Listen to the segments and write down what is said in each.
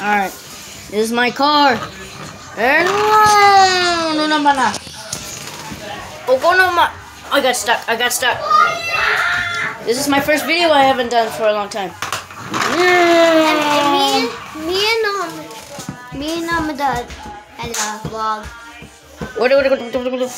Alright. This is my car. And no naman na. Ogo naman. I got stuck. I got stuck. This is my first video I haven't done for a long time. Me, me and um, me and um, dad, hello, vlog. What what what what what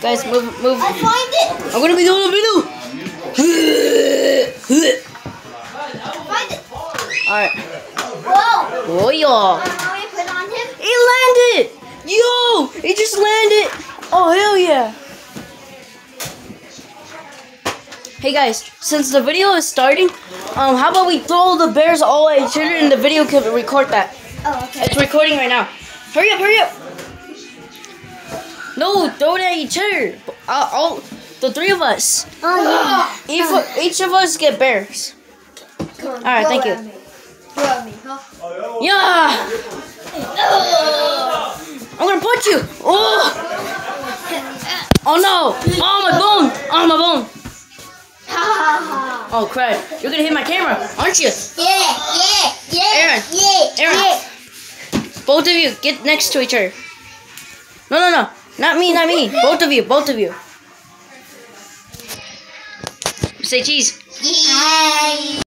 Guys, move, move. I find it. I'm gonna be doing a video. Find it. Alright. Whoa. Oh, yeah. Uh, now we put on him. It landed! Yo! It just landed! Oh, hell yeah. Hey guys, since the video is starting, um, how about we throw the bears all at each other and the video can record that. Oh, okay. It's recording right now. Hurry up, hurry up! No, throw it at each other. Uh, all, the three of us. Oh, Each, each of us get bears. yeah. All right, thank you. Me, huh? Yeah! I'm gonna punch you! Oh! Oh no! Oh my Oh crap! You're gonna hit my camera, aren't you? Yeah, yeah, yeah, Aaron, yeah, Aaron. yeah. Both of you, get next to each other. No, no, no. Not me, not me. Both of you, both of you. Say cheese. Yeah.